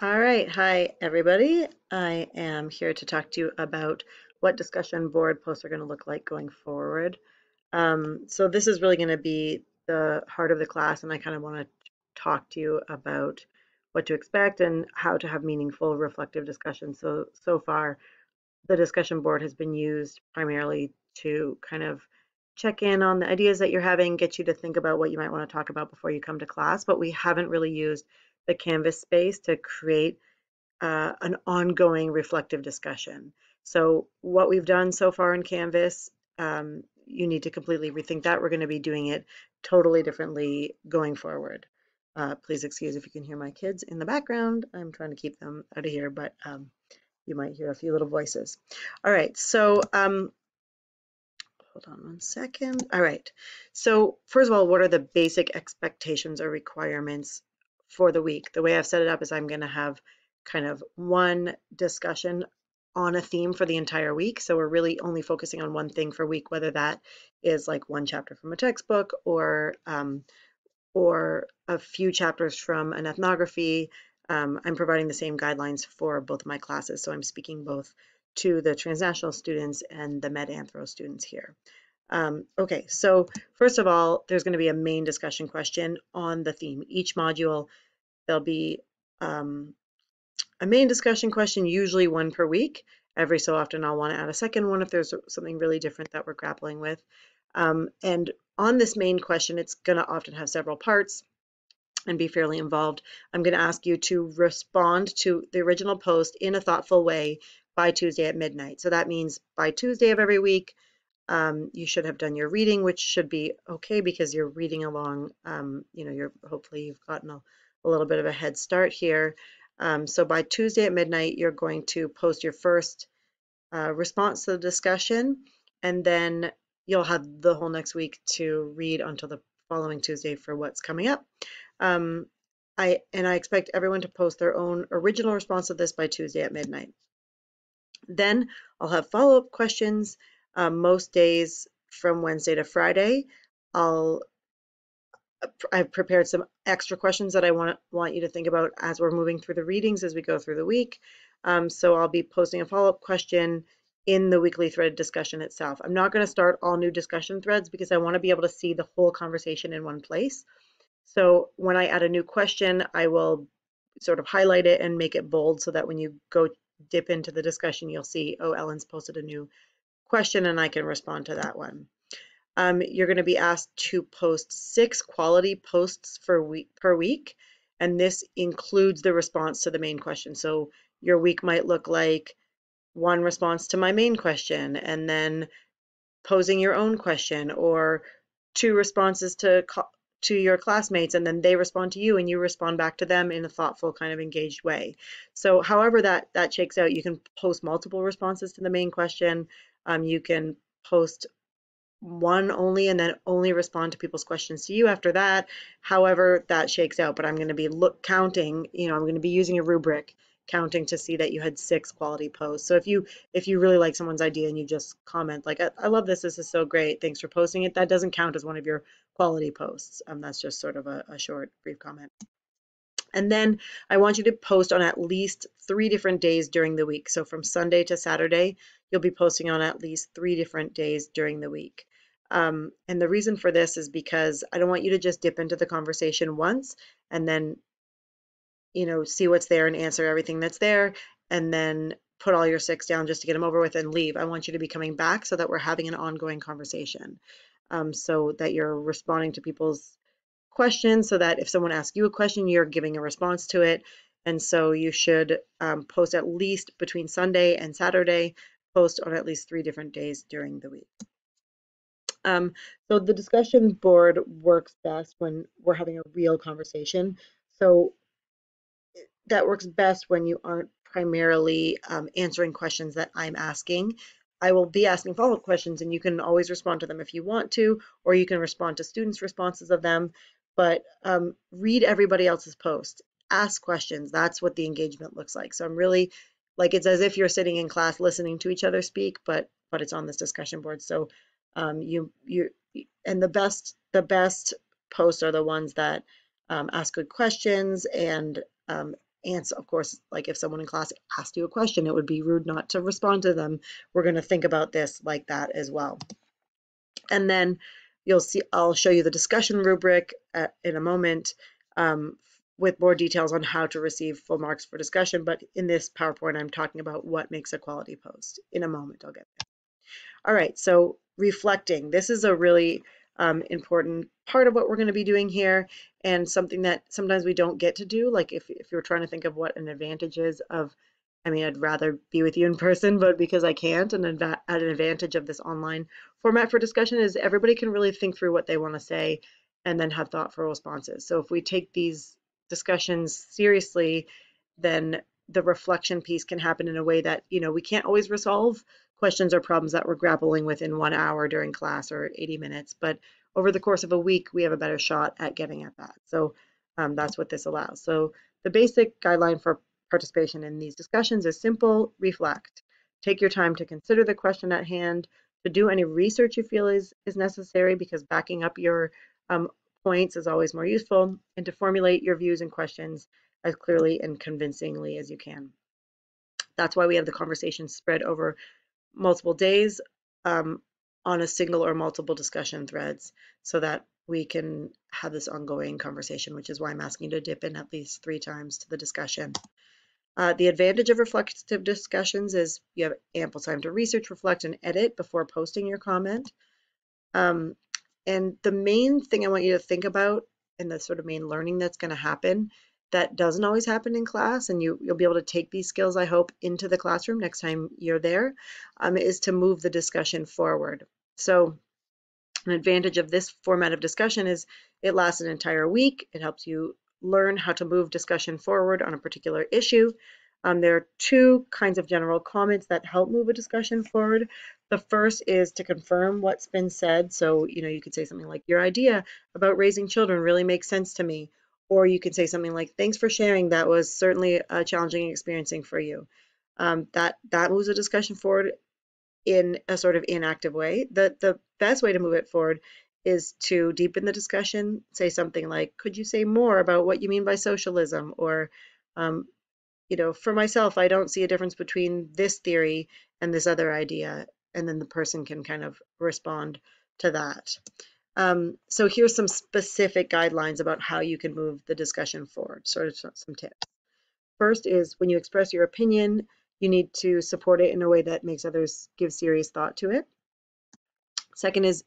All right, hi everybody. I am here to talk to you about what discussion board posts are going to look like going forward. Um, so this is really going to be the heart of the class, and I kind of want to talk to you about what to expect and how to have meaningful reflective discussions. So so far, the discussion board has been used primarily to kind of check in on the ideas that you're having, get you to think about what you might want to talk about before you come to class, but we haven't really used the Canvas space to create uh, an ongoing reflective discussion. So what we've done so far in Canvas, um, you need to completely rethink that. We're going to be doing it totally differently going forward. Uh, please excuse if you can hear my kids in the background. I'm trying to keep them out of here, but um, you might hear a few little voices. All right, so um, hold on one second. All right, so first of all, what are the basic expectations or requirements for the week. The way I've set it up is I'm going to have kind of one discussion on a theme for the entire week. So we're really only focusing on one thing for week, whether that is like one chapter from a textbook or um, or a few chapters from an ethnography. Um, I'm providing the same guidelines for both of my classes. So I'm speaking both to the transnational students and the Med Anthro students here. Um, okay, so first of all, there's going to be a main discussion question on the theme. Each module, there'll be um, a main discussion question, usually one per week. Every so often, I'll want to add a second one if there's something really different that we're grappling with. Um, and on this main question, it's going to often have several parts and be fairly involved. I'm going to ask you to respond to the original post in a thoughtful way by Tuesday at midnight. So that means by Tuesday of every week, um, you should have done your reading, which should be okay because you're reading along. Um, you know, you're hopefully you've gotten a, a, little bit of a head start here. Um, so by Tuesday at midnight, you're going to post your first uh, response to the discussion, and then you'll have the whole next week to read until the following Tuesday for what's coming up. Um, I and I expect everyone to post their own original response to this by Tuesday at midnight. Then I'll have follow-up questions um, most days from Wednesday to Friday. I'll I've prepared some extra questions that I want want you to think about as we're moving through the readings as we go through the week. Um, so I'll be posting a follow-up question in the weekly thread discussion itself. I'm not going to start all new discussion threads because I want to be able to see the whole conversation in one place. So when I add a new question, I will sort of highlight it and make it bold so that when you go dip into the discussion, you'll see, oh, Ellen's posted a new question and I can respond to that one. Um, you're going to be asked to post six quality posts for week per week, and this includes the response to the main question. So your week might look like one response to my main question, and then posing your own question, or two responses to to your classmates and then they respond to you and you respond back to them in a thoughtful kind of engaged way so however that that shakes out you can post multiple responses to the main question um, you can post one only and then only respond to people's questions to you after that. However, that shakes out, but I'm going to be look counting, you know, I'm going to be using a rubric counting to see that you had six quality posts. So if you if you really like someone's idea and you just comment like I, I love this, this is so great, thanks for posting it, that doesn't count as one of your quality posts. Um, that's just sort of a, a short brief comment. And then I want you to post on at least three different days during the week. So from Sunday to Saturday, you'll be posting on at least three different days during the week. Um, and the reason for this is because I don't want you to just dip into the conversation once and then, you know, see what's there and answer everything that's there and then put all your six down just to get them over with and leave. I want you to be coming back so that we're having an ongoing conversation. Um, so that you're responding to people's questions so that if someone asks you a question, you're giving a response to it. And so you should um, post at least between Sunday and Saturday, post on at least three different days during the week. Um, so the discussion board works best when we're having a real conversation. So that works best when you aren't primarily um, answering questions that I'm asking. I will be asking follow-up questions and you can always respond to them if you want to, or you can respond to students' responses of them but um, read everybody else's post, ask questions. That's what the engagement looks like. So I'm really like it's as if you're sitting in class listening to each other speak, but but it's on this discussion board. So um, you you and the best the best posts are the ones that um, ask good questions and um, answer. Of course, like if someone in class asked you a question, it would be rude not to respond to them. We're going to think about this like that as well. And then you'll see, I'll show you the discussion rubric at, in a moment um, with more details on how to receive full marks for discussion. But in this PowerPoint, I'm talking about what makes a quality post. In a moment, I'll get there. All right, so reflecting. This is a really um, important part of what we're going to be doing here and something that sometimes we don't get to do. Like if, if you're trying to think of what an advantage is of, I mean, I'd rather be with you in person, but because I can't, and at an advantage of this online format for discussion is everybody can really think through what they want to say and then have thoughtful responses. So if we take these discussions seriously, then the reflection piece can happen in a way that, you know, we can't always resolve questions or problems that we're grappling with in one hour during class or 80 minutes, but over the course of a week, we have a better shot at getting at that. So um, that's what this allows. So the basic guideline for participation in these discussions is simple, reflect. Take your time to consider the question at hand, to do any research you feel is, is necessary because backing up your um, points is always more useful, and to formulate your views and questions as clearly and convincingly as you can. That's why we have the conversation spread over multiple days um, on a single or multiple discussion threads so that we can have this ongoing conversation, which is why I'm asking you to dip in at least three times to the discussion. Uh, the advantage of reflective discussions is you have ample time to research, reflect, and edit before posting your comment. Um, and the main thing I want you to think about and the sort of main learning that's going to happen that doesn't always happen in class and you, you'll be able to take these skills i hope into the classroom next time you're there, um, is to move the discussion forward so an advantage of this format of discussion is it lasts an entire week it helps you learn how to move discussion forward on a particular issue um, there are two kinds of general comments that help move a discussion forward. The first is to confirm what's been said. So, you know, you could say something like, Your idea about raising children really makes sense to me. Or you can say something like, thanks for sharing. That was certainly a challenging experiencing for you. Um, that, that moves a discussion forward in a sort of inactive way. The, the best way to move it forward is to deepen the discussion, say something like, could you say more about what you mean by socialism? Or, um, you know, for myself, I don't see a difference between this theory and this other idea. And then the person can kind of respond to that. Um, so here's some specific guidelines about how you can move the discussion forward, sort of some tips. First is when you express your opinion, you need to support it in a way that makes others give serious thought to it. Second is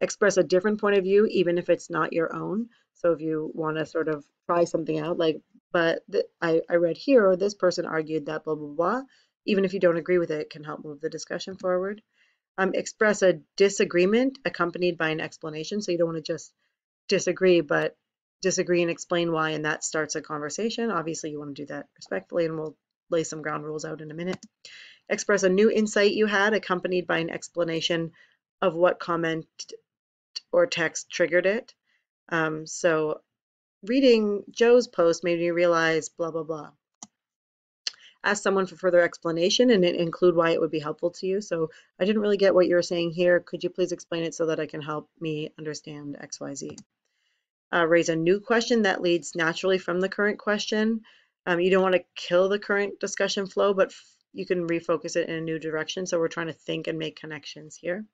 express a different point of view, even if it's not your own. So if you want to sort of try something out, like, but I, I read here, or this person argued that blah, blah, blah, even if you don't agree with it, it can help move the discussion forward um, express a disagreement accompanied by an explanation. So you don't want to just disagree, but disagree and explain why, and that starts a conversation. Obviously, you want to do that respectfully, and we'll lay some ground rules out in a minute. Express a new insight you had accompanied by an explanation of what comment or text triggered it. Um, so reading Joe's post made me realize blah, blah, blah ask someone for further explanation and include why it would be helpful to you. So I didn't really get what you were saying here. Could you please explain it so that I can help me understand XYZ? Uh, raise a new question that leads naturally from the current question. Um, you don't want to kill the current discussion flow, but you can refocus it in a new direction. So we're trying to think and make connections here.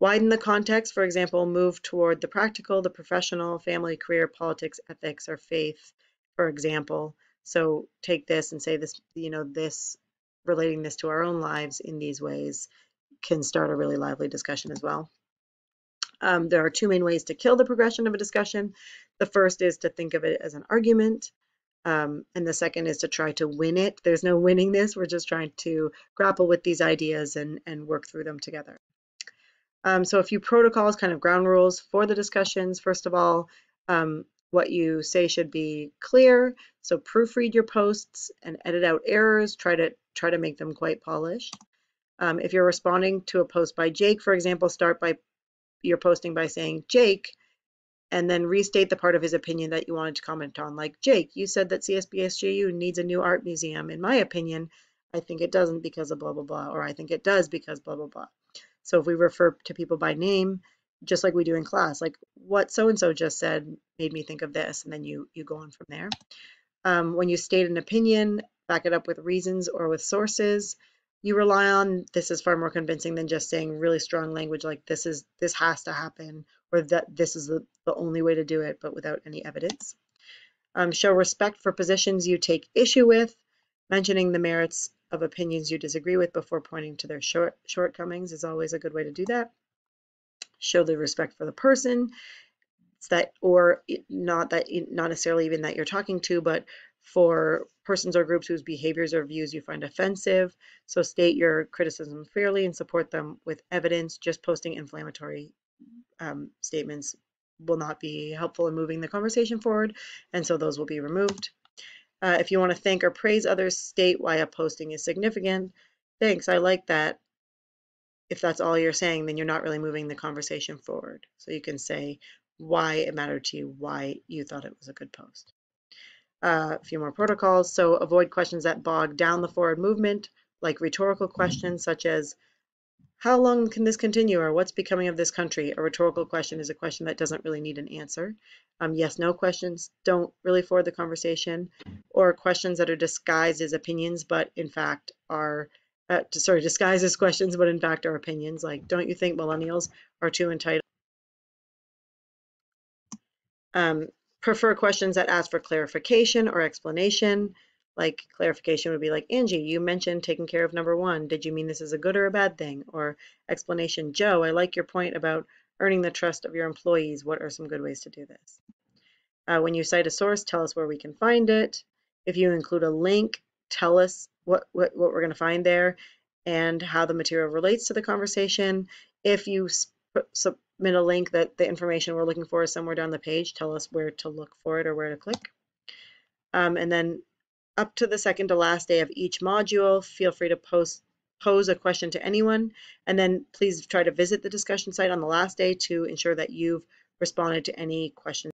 Widen the context, for example, move toward the practical, the professional, family, career, politics, ethics, or faith, for example. So take this and say this, you know, this relating this to our own lives in these ways can start a really lively discussion as well. Um, there are two main ways to kill the progression of a discussion. The first is to think of it as an argument, um, and the second is to try to win it. There's no winning this. We're just trying to grapple with these ideas and, and work through them together. Um, so a few protocols, kind of ground rules for the discussions. First of all, um, what you say should be clear. So proofread your posts and edit out errors. Try to try to make them quite polished. Um, if you're responding to a post by Jake, for example, start by your posting by saying Jake, and then restate the part of his opinion that you wanted to comment on. Like Jake, you said that CSBSJU needs a new art museum. In my opinion, I think it doesn't because of blah blah blah, or I think it does because blah blah blah. So if we refer to people by name, just like we do in class like what so and so just said made me think of this and then you you go on from there Um, when you state an opinion, back it up with reasons or with sources you rely on. This is far more convincing than just saying really strong language like this is this has to happen or that this is the, the only way to do it, but without any evidence. Um, show respect for positions you take issue with, mentioning the merits of opinions you disagree with before pointing to their short, shortcomings is always a good way to do that. Show the respect for the person. It's that, or not that, not necessarily even that you're talking to, but for persons or groups whose behaviors or views you find offensive. So state your criticism fairly and support them with evidence. Just posting inflammatory um, statements will not be helpful in moving the conversation forward, and so those will be removed. Uh, if you want to thank or praise others, state why a posting is significant. Thanks, I like that. If that's all you're saying, then you're not really moving the conversation forward. So you can say why it mattered to you, why you thought it was a good post. Uh, a few more protocols. So avoid questions that bog down the forward movement, like rhetorical questions such as, how long can this continue or what's becoming of this country? A rhetorical question is a question that doesn't really need an answer. Um, yes, no questions don't really forward the conversation or questions that are disguised as opinions, but in fact are, uh, sorry, disguised as questions, but in fact are opinions. Like, don't you think millennials are too entitled? Um, prefer questions that ask for clarification or explanation. Like clarification would be like, Angie, you mentioned taking care of number one. Did you mean this is a good or a bad thing? Or explanation, Joe, I like your point about earning the trust of your employees. What are some good ways to do this? Uh, when you cite a source, tell us where we can find it. If you include a link, tell us what, what, what we're going to find there and how the material relates to the conversation. If you submit a link that the information we're looking for is somewhere down the page, tell us where to look for it or where to click. Um, and then up to the second to last day of each module, feel free to post pose a question to anyone, and then please try to visit the discussion site on the last day to ensure that you've responded to any questions